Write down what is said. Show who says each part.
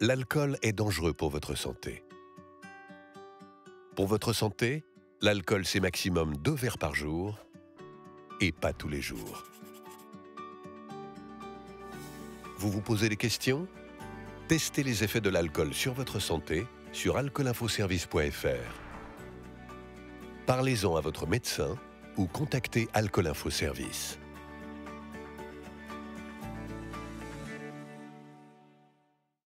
Speaker 1: l'alcool est dangereux pour votre santé. Pour votre santé, l'alcool c'est maximum deux verres par jour et pas tous les jours. Vous vous posez des questions? Testez les effets de l'alcool sur votre santé sur alcoolinfoservice.fr. Parlez-en à votre médecin ou contactez Alcool